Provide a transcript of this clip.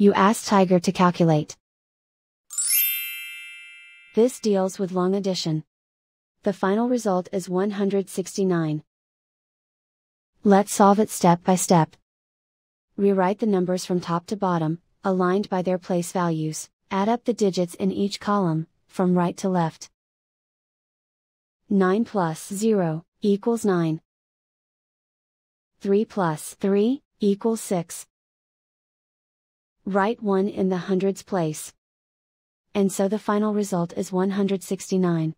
You ask Tiger to calculate. This deals with long addition. The final result is 169. Let's solve it step by step. Rewrite the numbers from top to bottom, aligned by their place values, add up the digits in each column, from right to left. 9 plus 0, equals 9. 3 plus 3, equals 6. Write 1 in the hundreds place. And so the final result is 169.